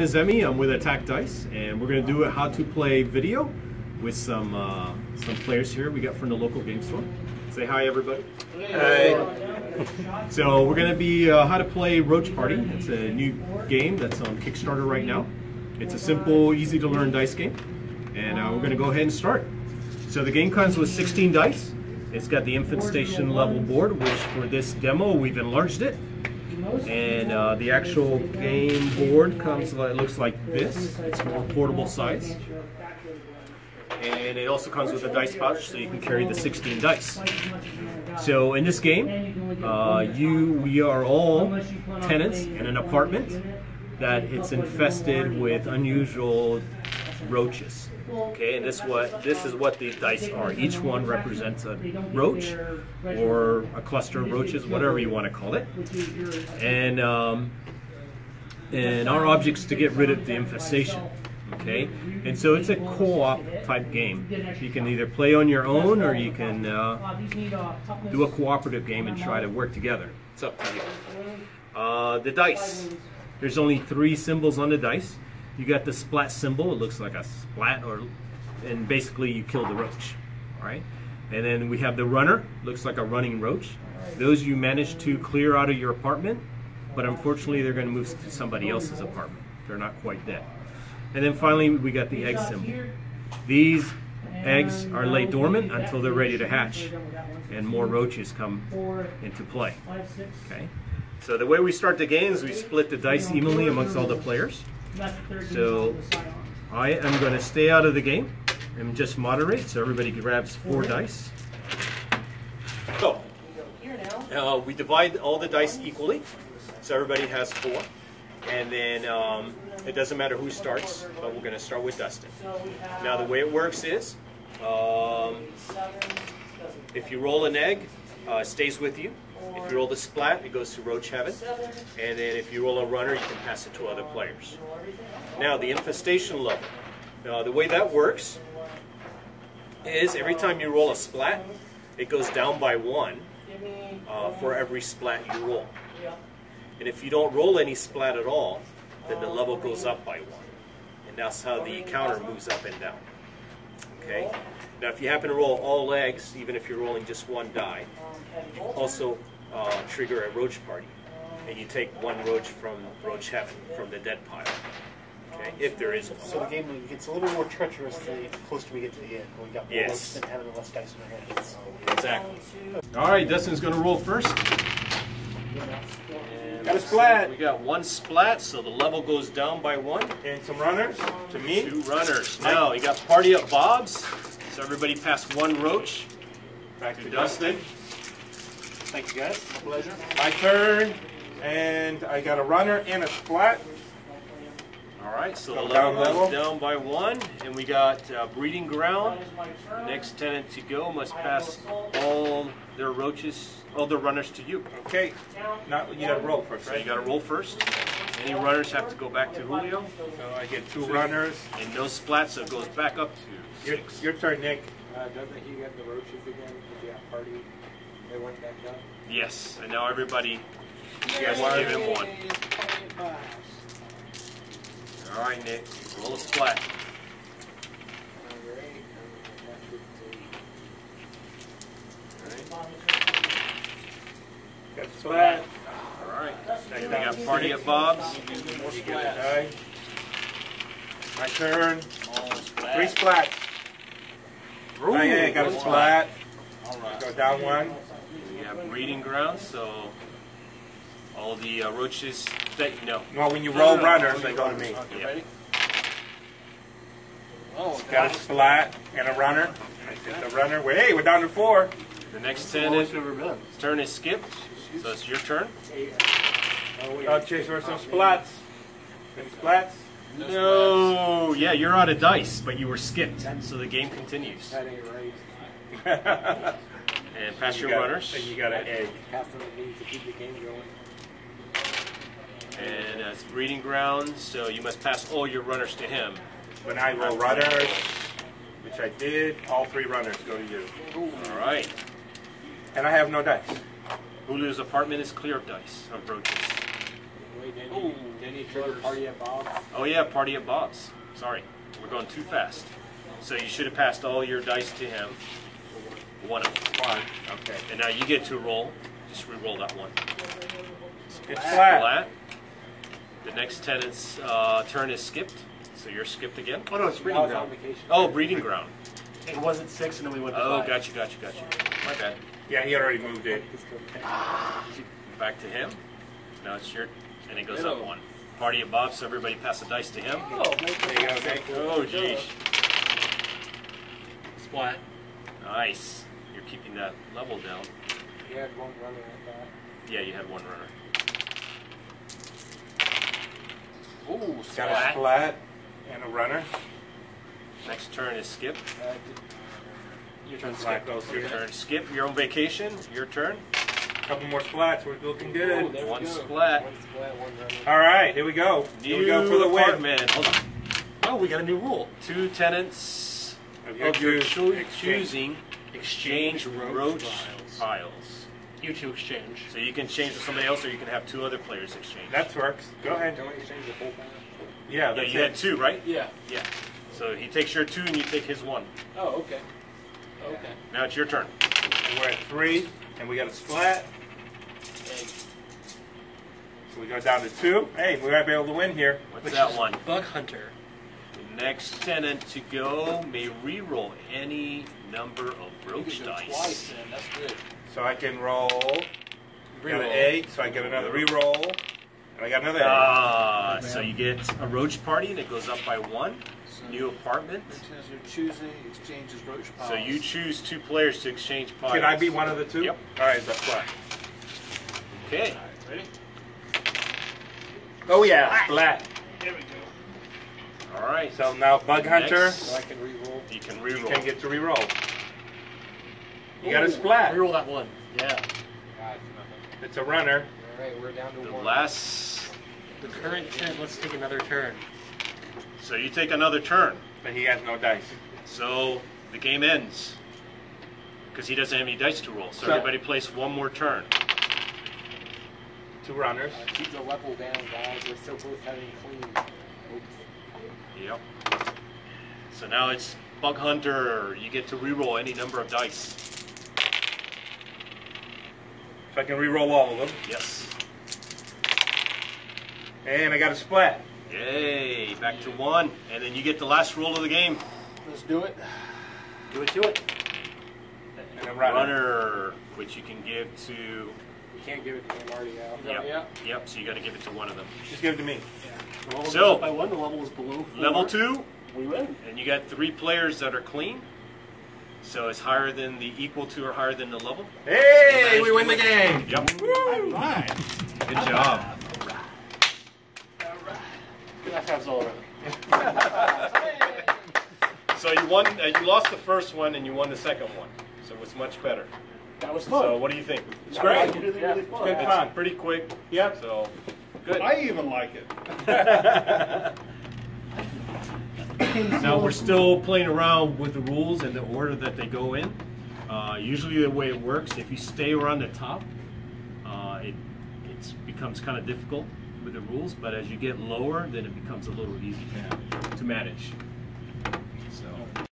name is Emmy. I'm with Attack Dice, and we're going to do a how to play video with some uh, some players here we got from the local game store. Say hi, everybody. Hi. So we're going to be uh, how to play Roach Party. It's a new game that's on Kickstarter right now. It's a simple, easy to learn dice game, and uh, we're going to go ahead and start. So the game comes with 16 dice. It's got the infestation level board, which for this demo we've enlarged it and uh, the actual game board comes it looks like this. It's more portable size. And it also comes with a dice pouch so you can carry the 16 dice. So in this game uh, you we are all tenants in an apartment that it's infested with unusual roaches Okay, and this what this is what the dice are. Each one represents a roach or a cluster of roaches, whatever you want to call it. And um, and our objects to get rid of the infestation. Okay, and so it's a co-op type game. You can either play on your own or you can uh, do a cooperative game and try to work together. It's up to you. Uh, the dice. There's only three symbols on the dice. You got the splat symbol. It looks like a splat, or and basically you kill the roach. All right. And then we have the runner. Looks like a running roach. Those you manage to clear out of your apartment, but unfortunately they're going to move to somebody else's apartment. They're not quite dead. And then finally we got the egg symbol. These eggs are laid dormant until they're ready to hatch and more roaches come into play. Okay. So the way we start the game is we split the dice evenly amongst all the players. So I am going to stay out of the game and just moderate. So everybody grabs four dice. So uh, we divide all the dice equally. So everybody has four. And then um, it doesn't matter who starts, but we're going to start with Dustin. Now the way it works is um, if you roll an egg, uh, it stays with you. If you roll the splat, it goes to Roach Heaven. And then if you roll a runner, you can pass it to other players. Now, the infestation level. Now, the way that works is every time you roll a splat, it goes down by one uh, for every splat you roll. And if you don't roll any splat at all, then the level goes up by one. And that's how the counter moves up and down. Okay? Now, if you happen to roll all eggs, even if you're rolling just one die, also uh, trigger a roach party. And you take one roach from Roach Heaven, from the dead pile. Okay, if there is one. So the game gets a little more treacherous the closer we get to the end. We got more Yes. roaches than having less dice in our hands. Exactly. All right, Dustin's going to roll first. And Got a splat. We got one splat, so the level goes down by one. And some runners to me. Two runners. Now, you got Party at Bob's. So everybody pass one roach Back to to Dustin. Dustin. Thank you guys. My pleasure. My turn. And I got a runner and a splat. All right, so the Go level down level. down by one, and we got uh, breeding ground. Next tenant to go must pass all their roaches, all their runners to you. Okay. Now you gotta roll first, So you got to roll first. Any runners have to go back to Julio, So I get two runners. and no splats, so it goes back up to Your, six. your turn, Nick. Uh, doesn't he get the roaches again? Because yeah, party, they went back down. Yes, and now everybody, can give him one. All right, Nick, roll a splat. Got a splat. All right, now we got Party at Bob's. My turn. Three splats. Oh, yeah, got a splat. Go down one. We have breeding grounds, so all the uh, roaches that you know. Well, when you roll runners, they go to me. Yeah. Got a splat and a runner. I the runner. Wait, hey, we're down to four. The next tenant turn is skipped, so it's your turn. I'll chase for some splats. Some splats. No, yeah, you're out of dice, but you were skipped, so the game continues. That ain't. And pass You your got- runners. And you got an egg. Half of it needs to keep the game going. And uh, it's breeding grounds, so you must pass all your runners to him. When I roll runners, which I did, all three runners go to you. All right. And I have no dice. Julio's apartment is clear of dice, of roaches. Wait, didn't didn't trigger party at Bob's? Oh yeah, party at Bob's. Sorry, we're going too fast. So you should have passed all your dice to him. One of them. One. Okay. And now you get to roll. Just re-roll that one. It's flat. Flat. The next tenant's uh, turn is skipped, so you're skipped again. Oh no, it's breeding ground. Oh, breeding ground. It wasn't six, and then we went to Oh, five. gotcha, gotcha, gotcha. My bad. Yeah, he already moved it. Back to him. Now it's your, and it goes up one. Party at Bob's, so everybody pass the dice to him. Oh, There you go, okay. Oh, geez. Splat. Nice. You're keeping that level down. You had one runner at that. Yeah, you had one runner. Ooh, Got a splat. splat and a runner. Next turn is skip. Uh, Your turn, Splat Skip. goes Your turn, skip. You're on vacation. Your turn. Couple more splats. We're looking good. there we One go. splat. One splat, one runner. All right, here we go. Here we go for the New win. apartment. Hold on. Oh, we got a new rule. Two tenants Of your of your choose- choo- exchange. choosing exchange roach piles. You two exchange. So you can change with somebody else, or you can have two other players exchange. That works. Go ahead. Don't exchange the whole battle. Yeah, yeah, that's you had two, right? Yeah. Yeah. So he takes your two, and you take his one. Oh, okay. Okay. Now it's your turn. And we're at three, and we got a splat. So we go down to two. Hey, we might be able to win here. What's Which that is one? Bug Hunter. The next tenant to go may re-roll any number of roach can dice. twice then. That's good. So I can roll. Got Reroll. an A, so I get another re-roll. And I got another A. Ah, so you get a roach party, and it goes up by one. New apartment. Tenants are choosing exchanges roach piles. So you choose two players to exchange piles. Can I be one of the two? Yep. All right, that's fine. Okay. Ready? Oh yeah, splat. All right. So now Bug Hunter, Next. So I can re-roll. You can you re-roll. can get to re-roll. You got a splat. Reroll that one. Yeah. God. It's a runner. All right, we're down to The one. last. The current tenant, let's take another turn. So you take another turn. But he has no dice. So the game ends because he doesn't have any dice to roll. So, So- everybody plays one more turn. Two runners. Uh, keep the level down, guys. We're still both having clean. Oops. Yep. So now it's Bug Hunter. You get to re-roll any number of dice. If I can re-roll all of them. Yes. And I got a splat. Yay! Back to one, and then you get the last roll of the game. Let's do it. Do it to it. And a runner. Runner, which you can give to. You can't give it to him already out. Yep. Yeah. Yep. So you got to give it to one of them. Just give it to me. The level So- goes up by one. The level was below four. Level two, We win. and you got three players that are clean. So it's higher than the equal to or higher than the level. Hey, we win the game. Yep. Right. Good job. Good high fives all around. So you won. Uh, you lost the first one, and you won the second one. So it was much better. That was So what do you think? It's great. Really, really fun. Good It's fun. pretty quick. Yep. So good. I even like it. Now we're still playing around with the rules and the order that they go in. Uh, usually the way it works, if you stay around the top, uh, it it's, becomes kind of difficult with the rules. But as you get lower, then it becomes a little easier to, to manage. So.